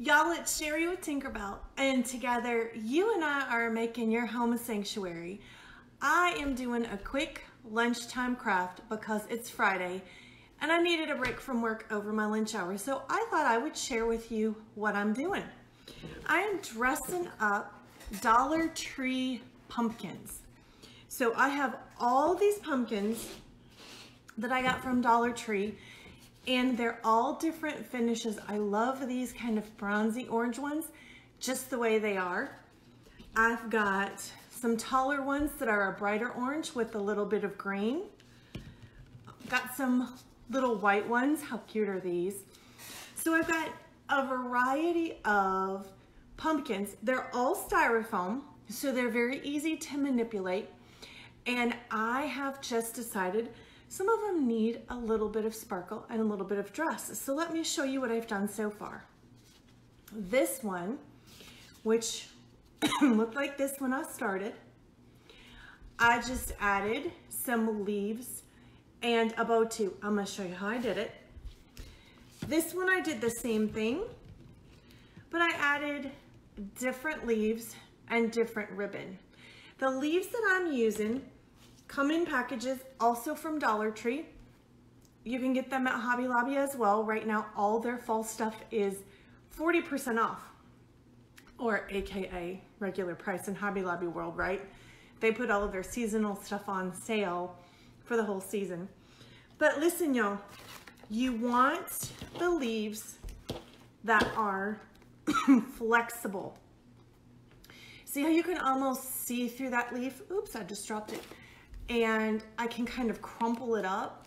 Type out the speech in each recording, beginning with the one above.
Y'all, it's Sherry with Tinkerbell, and together you and I are making your home a sanctuary. I am doing a quick lunchtime craft because it's Friday and I needed a break from work over my lunch hour, so I thought I would share with you what I'm doing. I am dressing up Dollar Tree pumpkins. So I have all these pumpkins that I got from Dollar Tree and they're all different finishes. I love these kind of bronzy orange ones, just the way they are. I've got some taller ones that are a brighter orange with a little bit of green. Got some little white ones. How cute are these? So I've got a variety of pumpkins. They're all styrofoam, so they're very easy to manipulate. And I have just decided some of them need a little bit of sparkle and a little bit of dress. So let me show you what I've done so far. This one, which looked like this when I started, I just added some leaves and a bow too. I'm gonna show you how I did it. This one I did the same thing, but I added different leaves and different ribbon. The leaves that I'm using Come in packages, also from Dollar Tree. You can get them at Hobby Lobby as well. Right now, all their fall stuff is 40% off, or AKA regular price in Hobby Lobby world, right? They put all of their seasonal stuff on sale for the whole season. But listen, y'all, you want the leaves that are flexible. See how you can almost see through that leaf? Oops, I just dropped it and I can kind of crumple it up.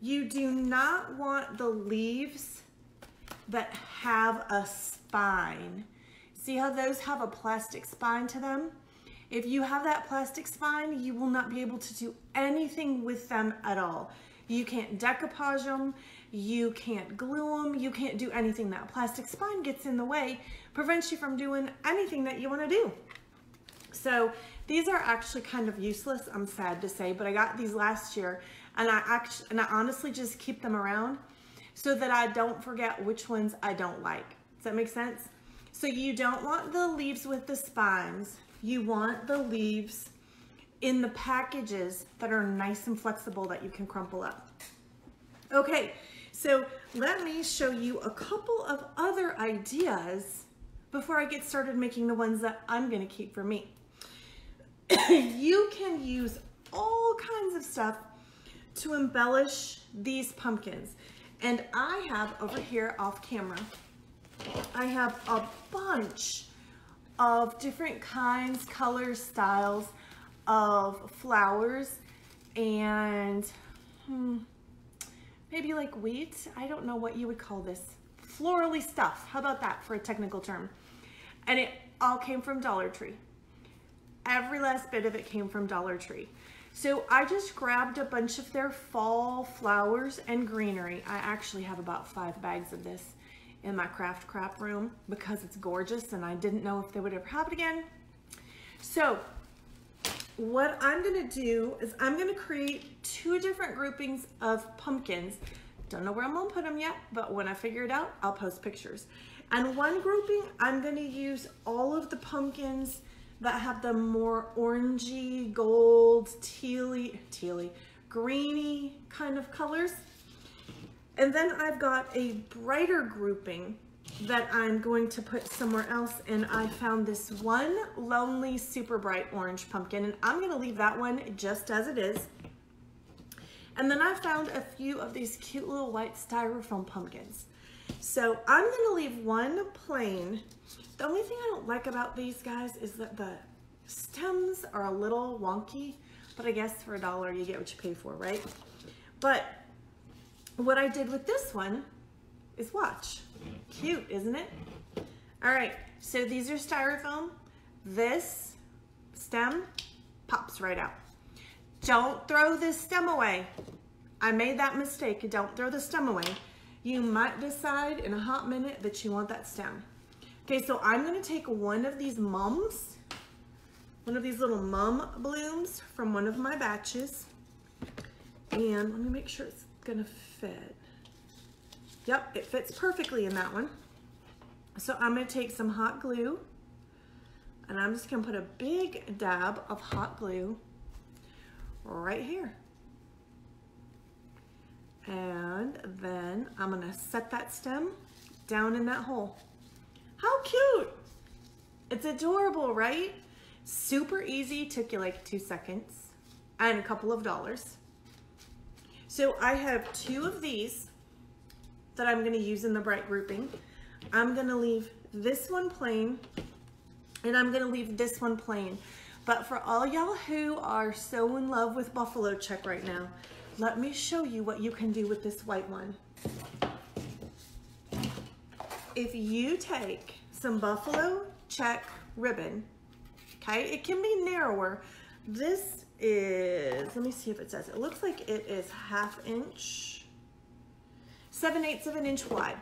You do not want the leaves that have a spine. See how those have a plastic spine to them? If you have that plastic spine, you will not be able to do anything with them at all. You can't decoupage them, you can't glue them, you can't do anything. That plastic spine gets in the way, prevents you from doing anything that you wanna do. So these are actually kind of useless, I'm sad to say, but I got these last year and I actually, and I honestly just keep them around so that I don't forget which ones I don't like. Does that make sense? So you don't want the leaves with the spines. You want the leaves in the packages that are nice and flexible that you can crumple up. Okay, so let me show you a couple of other ideas before I get started making the ones that I'm gonna keep for me. you can use all kinds of stuff to embellish these pumpkins. And I have over here off camera, I have a bunch of different kinds, colors, styles of flowers and hmm, maybe like wheat. I don't know what you would call this. Florally stuff. How about that for a technical term? And it all came from Dollar Tree. Every last bit of it came from Dollar Tree. So I just grabbed a bunch of their fall flowers and greenery. I actually have about five bags of this in my craft crap room because it's gorgeous and I didn't know if they would ever have it again. So what I'm gonna do is I'm gonna create two different groupings of pumpkins. Don't know where I'm gonna put them yet, but when I figure it out, I'll post pictures. And one grouping, I'm gonna use all of the pumpkins that have the more orangey, gold, tealy, tealy, greeny kind of colors. And then I've got a brighter grouping that I'm going to put somewhere else and I found this one lonely super bright orange pumpkin and I'm gonna leave that one just as it is. And then I found a few of these cute little white styrofoam pumpkins. So I'm gonna leave one plain the only thing I don't like about these guys is that the stems are a little wonky, but I guess for a dollar you get what you pay for, right? But what I did with this one is watch. Cute, isn't it? All right, so these are styrofoam. This stem pops right out. Don't throw this stem away. I made that mistake. Don't throw the stem away. You might decide in a hot minute that you want that stem. Okay, so I'm gonna take one of these mums, one of these little mum blooms from one of my batches, and let me make sure it's gonna fit. Yep, it fits perfectly in that one. So I'm gonna take some hot glue and I'm just gonna put a big dab of hot glue right here. And then I'm gonna set that stem down in that hole. How cute! It's adorable, right? Super easy, took you like two seconds and a couple of dollars. So I have two of these that I'm gonna use in the bright grouping. I'm gonna leave this one plain and I'm gonna leave this one plain. But for all y'all who are so in love with buffalo check right now, let me show you what you can do with this white one. If you take some buffalo check ribbon, okay, it can be narrower. This is, let me see if it says, it looks like it is half inch, seven eighths of an inch wide,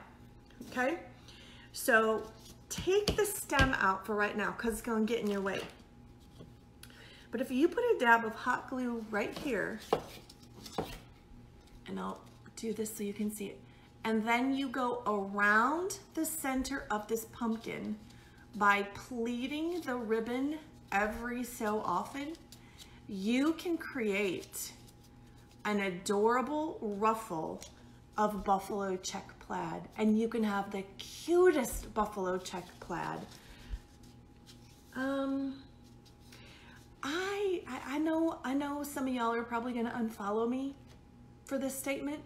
okay? So take the stem out for right now because it's going to get in your way. But if you put a dab of hot glue right here, and I'll do this so you can see it, and then you go around the center of this pumpkin by pleating the ribbon every so often, you can create an adorable ruffle of buffalo check plaid and you can have the cutest buffalo check plaid. Um, I, I, know, I know some of y'all are probably gonna unfollow me for this statement,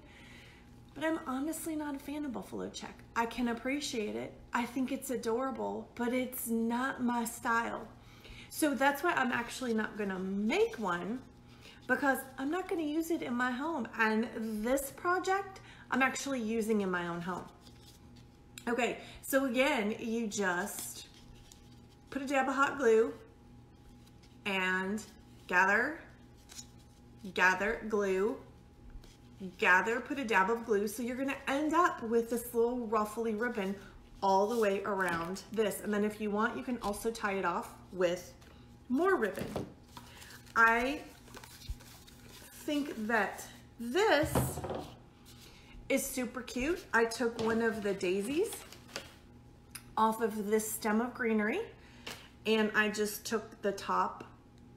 but I'm honestly not a fan of buffalo check. I can appreciate it. I think it's adorable, but it's not my style. So that's why I'm actually not gonna make one because I'm not gonna use it in my home. And this project, I'm actually using in my own home. Okay, so again, you just put a dab of hot glue and gather, gather glue, gather, put a dab of glue. So you're gonna end up with this little ruffly ribbon all the way around this. And then if you want, you can also tie it off with more ribbon. I think that this is super cute. I took one of the daisies off of this stem of greenery and I just took the top,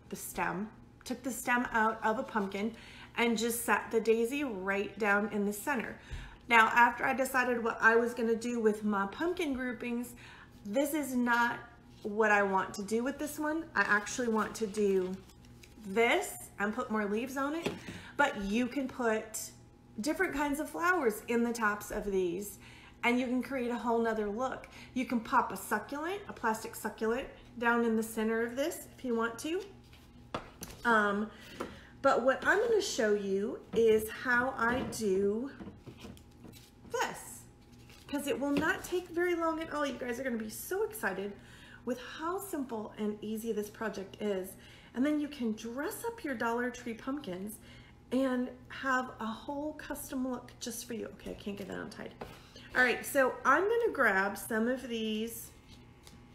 the stem, took the stem out of a pumpkin and just set the daisy right down in the center. Now, after I decided what I was gonna do with my pumpkin groupings, this is not what I want to do with this one. I actually want to do this and put more leaves on it, but you can put different kinds of flowers in the tops of these and you can create a whole nother look. You can pop a succulent, a plastic succulent down in the center of this if you want to. Um, but what I'm gonna show you is how I do this because it will not take very long at all. You guys are gonna be so excited with how simple and easy this project is. And then you can dress up your Dollar Tree pumpkins and have a whole custom look just for you. Okay, I can't get that untied. All right, so I'm gonna grab some of these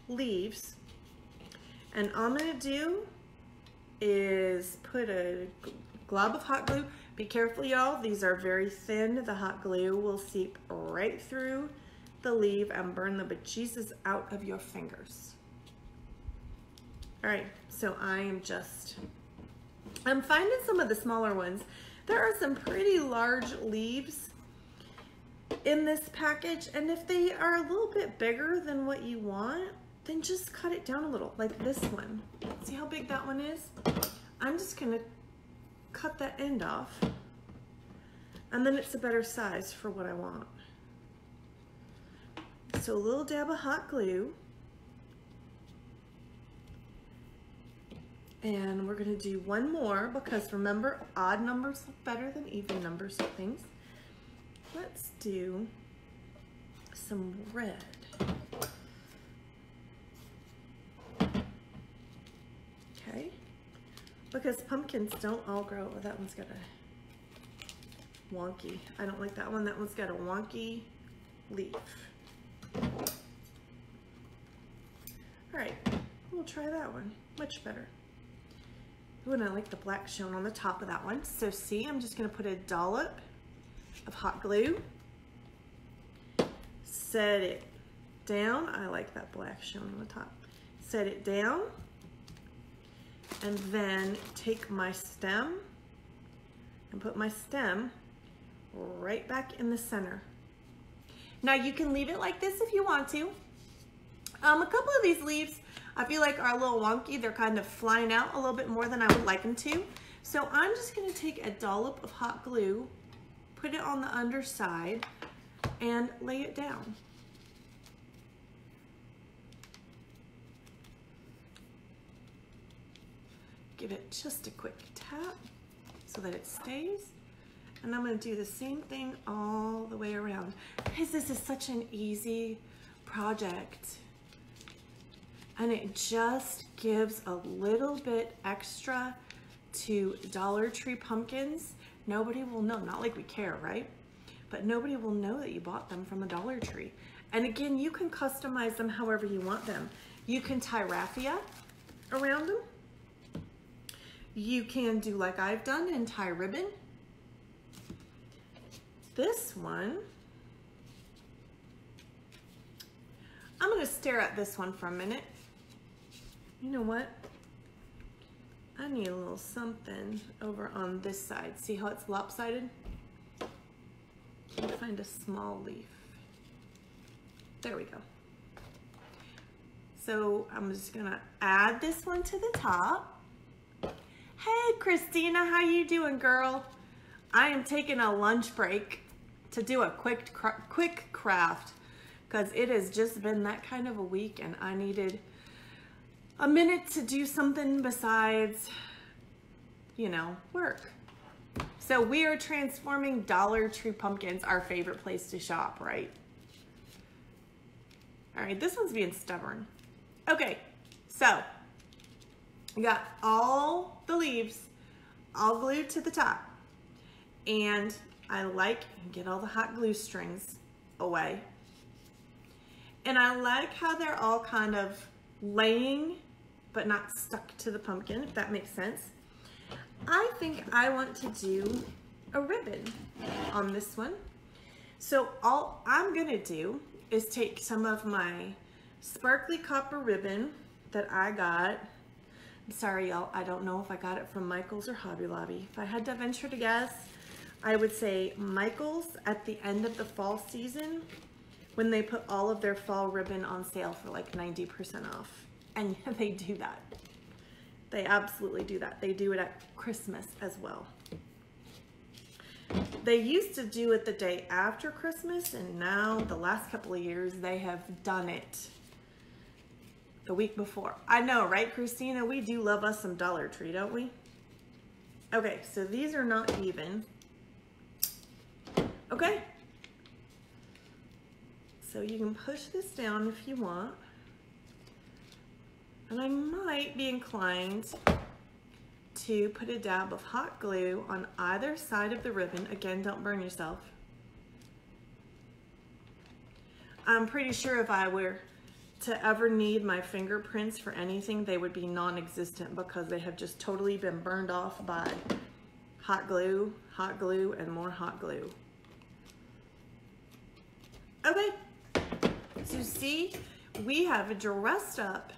leaves and I'm gonna do is put a glob of hot glue. Be careful y'all, these are very thin. The hot glue will seep right through the leaf and burn the bejesus out of your fingers. All right, so I am just I'm finding some of the smaller ones. There are some pretty large leaves in this package and if they are a little bit bigger than what you want then just cut it down a little like this one see how big that one is I'm just gonna cut that end off and then it's a better size for what I want so a little dab of hot glue And we're gonna do one more because remember, odd numbers look better than even numbers of things. Let's do some red. Okay, because pumpkins don't all grow. Oh, that one's got a wonky. I don't like that one. That one's got a wonky leaf. All right, we'll try that one. Much better. Ooh, and I like the black shown on the top of that one. So see, I'm just gonna put a dollop of hot glue, set it down. I like that black shown on the top. Set it down and then take my stem and put my stem right back in the center. Now you can leave it like this if you want to. Um, a couple of these leaves I feel like are a little wonky. They're kind of flying out a little bit more than I would like them to. So I'm just gonna take a dollop of hot glue, put it on the underside, and lay it down. Give it just a quick tap so that it stays. And I'm gonna do the same thing all the way around. Because this is such an easy project. And it just gives a little bit extra to Dollar Tree pumpkins. Nobody will know, not like we care, right? But nobody will know that you bought them from a Dollar Tree. And again, you can customize them however you want them. You can tie raffia around them. You can do like I've done and tie ribbon. This one, I'm gonna stare at this one for a minute. You know what? I need a little something over on this side. See how it's lopsided? Find a small leaf. There we go. So I'm just gonna add this one to the top. Hey, Christina, how you doing, girl? I am taking a lunch break to do a quick, quick craft because it has just been that kind of a week and I needed a minute to do something besides, you know, work. So we are transforming Dollar Tree pumpkins, our favorite place to shop, right? All right, this one's being stubborn. Okay, so you got all the leaves all glued to the top. And I like, get all the hot glue strings away. And I like how they're all kind of laying, but not stuck to the pumpkin, if that makes sense. I think I want to do a ribbon on this one. So all I'm gonna do is take some of my sparkly copper ribbon that I got sorry, y'all, I don't know if I got it from Michael's or Hobby Lobby. If I had to venture to guess, I would say Michael's at the end of the fall season when they put all of their fall ribbon on sale for like 90% off. And they do that. They absolutely do that. They do it at Christmas as well. They used to do it the day after Christmas, and now the last couple of years they have done it the week before. I know, right, Christina? We do love us some Dollar Tree, don't we? Okay, so these are not even. Okay. So you can push this down if you want. And I might be inclined to put a dab of hot glue on either side of the ribbon. Again, don't burn yourself. I'm pretty sure if I were to ever need my fingerprints for anything, they would be non-existent because they have just totally been burned off by hot glue, hot glue, and more hot glue. Okay, so see, we have dressed up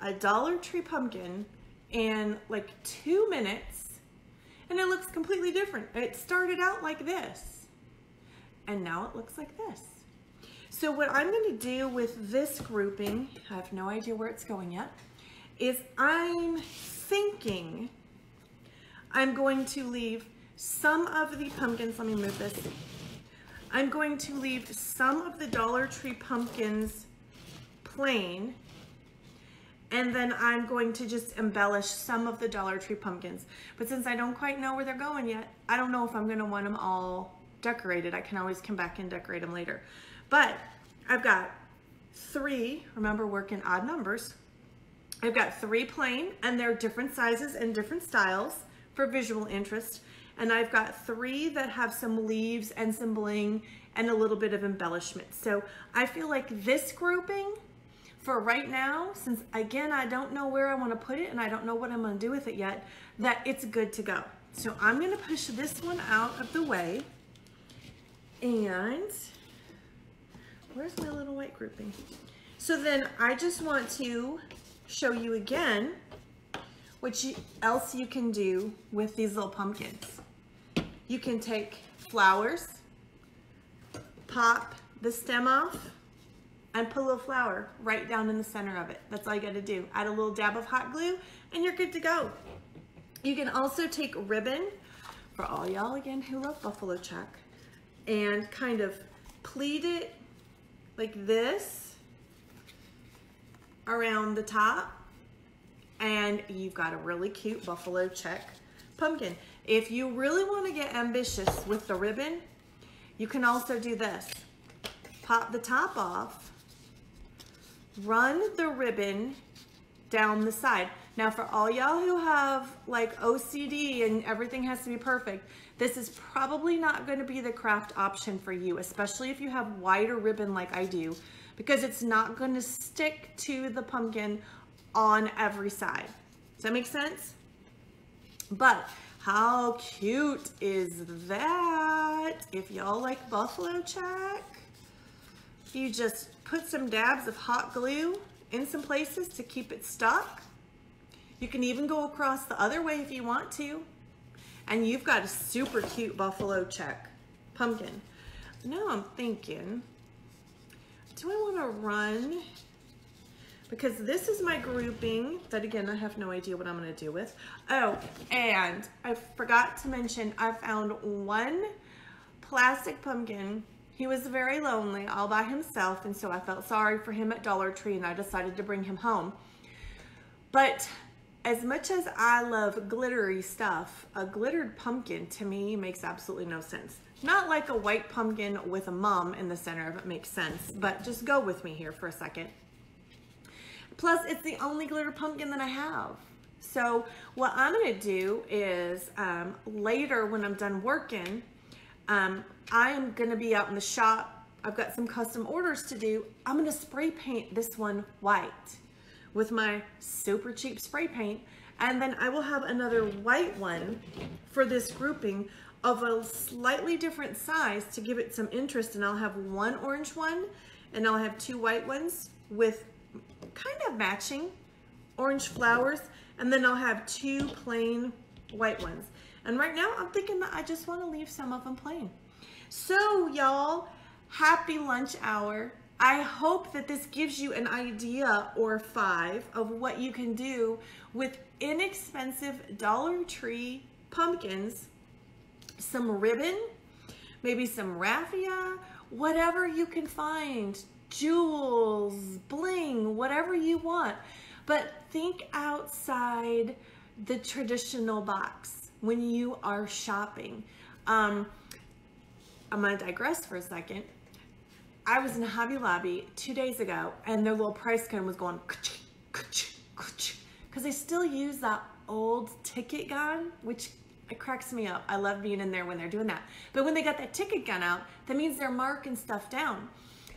a Dollar Tree pumpkin in like two minutes and it looks completely different. It started out like this and now it looks like this. So what I'm gonna do with this grouping, I have no idea where it's going yet, is I'm thinking I'm going to leave some of the pumpkins, let me move this. I'm going to leave some of the Dollar Tree pumpkins plain and then I'm going to just embellish some of the Dollar Tree pumpkins. But since I don't quite know where they're going yet, I don't know if I'm gonna want them all decorated. I can always come back and decorate them later. But I've got three, remember work in odd numbers. I've got three plain and they're different sizes and different styles for visual interest. And I've got three that have some leaves and some bling and a little bit of embellishment. So I feel like this grouping for right now, since again, I don't know where I wanna put it and I don't know what I'm gonna do with it yet, that it's good to go. So I'm gonna push this one out of the way and where's my little white grouping? So then I just want to show you again what you, else you can do with these little pumpkins. You can take flowers, pop the stem off, and put a little flower right down in the center of it. That's all you gotta do. Add a little dab of hot glue and you're good to go. You can also take ribbon, for all y'all again who love buffalo check, and kind of pleat it like this around the top and you've got a really cute buffalo check pumpkin. If you really want to get ambitious with the ribbon, you can also do this. Pop the top off, run the ribbon down the side. Now for all y'all who have like OCD and everything has to be perfect, this is probably not going to be the craft option for you, especially if you have wider ribbon like I do, because it's not going to stick to the pumpkin on every side. Does that make sense? But how cute is that? If y'all like buffalo check, you just put some dabs of hot glue in some places to keep it stuck. You can even go across the other way if you want to. And you've got a super cute buffalo check pumpkin. Now I'm thinking, do I want to run because this is my grouping that again I have no idea what I'm going to do with. Oh, and I forgot to mention I found one plastic pumpkin. He was very lonely all by himself and so I felt sorry for him at Dollar Tree and I decided to bring him home. But as much as I love glittery stuff, a glittered pumpkin to me makes absolutely no sense. Not like a white pumpkin with a mum in the center of it makes sense, but just go with me here for a second. Plus, it's the only glitter pumpkin that I have. So what I'm gonna do is um, later when I'm done working, um, I am gonna be out in the shop. I've got some custom orders to do. I'm gonna spray paint this one white with my super cheap spray paint. And then I will have another white one for this grouping of a slightly different size to give it some interest. And I'll have one orange one and I'll have two white ones with kind of matching orange flowers and then I'll have two plain white ones. And right now I'm thinking that I just want to leave some of them plain. So y'all, happy lunch hour. I hope that this gives you an idea or five of what you can do with inexpensive Dollar Tree pumpkins, some ribbon, maybe some raffia, whatever you can find jewels, bling, whatever you want. But think outside the traditional box when you are shopping. Um, I'm gonna digress for a second. I was in Hobby Lobby two days ago and their little price gun was going because they still use that old ticket gun, which it cracks me up. I love being in there when they're doing that. But when they got that ticket gun out, that means they're marking stuff down.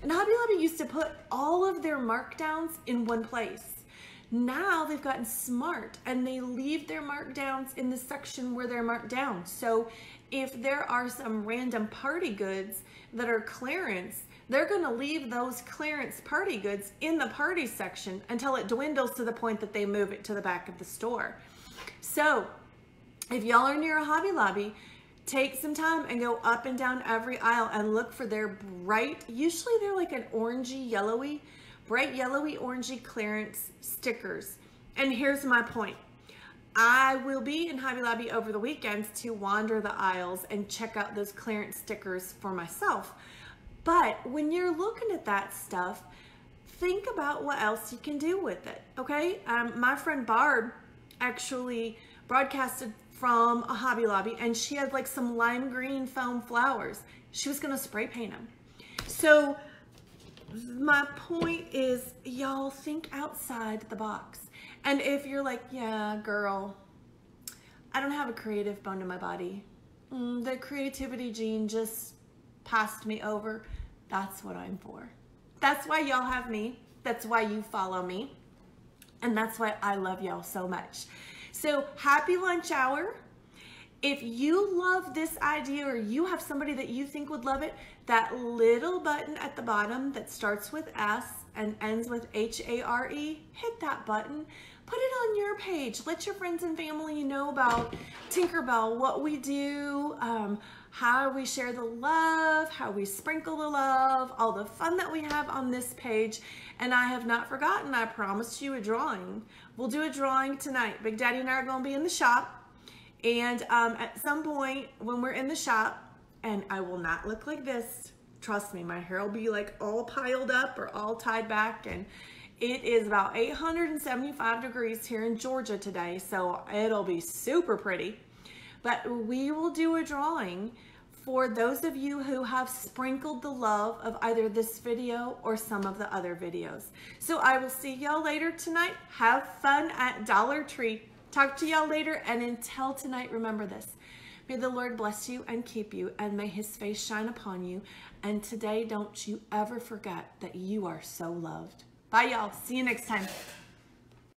And Hobby Lobby used to put all of their markdowns in one place. Now they've gotten smart and they leave their markdowns in the section where they're marked down. So if there are some random party goods that are clearance, they're gonna leave those clearance party goods in the party section until it dwindles to the point that they move it to the back of the store. So if y'all are near a Hobby Lobby, take some time and go up and down every aisle and look for their bright, usually they're like an orangey yellowy, bright yellowy orangey clearance stickers. And here's my point. I will be in Hobby Lobby over the weekends to wander the aisles and check out those clearance stickers for myself. But when you're looking at that stuff, think about what else you can do with it, okay? Um, my friend Barb actually broadcasted from a Hobby Lobby and she had like some lime green foam flowers. She was gonna spray paint them. So my point is y'all think outside the box. And if you're like, yeah, girl, I don't have a creative bone in my body. Mm, the creativity gene just passed me over. That's what I'm for. That's why y'all have me. That's why you follow me. And that's why I love y'all so much. So happy lunch hour. If you love this idea or you have somebody that you think would love it, that little button at the bottom that starts with S and ends with H-A-R-E, hit that button. Put it on your page. Let your friends and family know about Tinkerbell, what we do, um, how we share the love, how we sprinkle the love, all the fun that we have on this page. And I have not forgotten, I promised you a drawing. We'll do a drawing tonight. Big Daddy and I are going to be in the shop. And um, at some point when we're in the shop, and I will not look like this, trust me, my hair will be like all piled up or all tied back. And it is about 875 degrees here in Georgia today, so it'll be super pretty. But we will do a drawing for those of you who have sprinkled the love of either this video or some of the other videos. So I will see y'all later tonight. Have fun at Dollar Tree. Talk to y'all later. And until tonight, remember this. May the Lord bless you and keep you, and may his face shine upon you. And today, don't you ever forget that you are so loved. Bye, y'all. See you next time.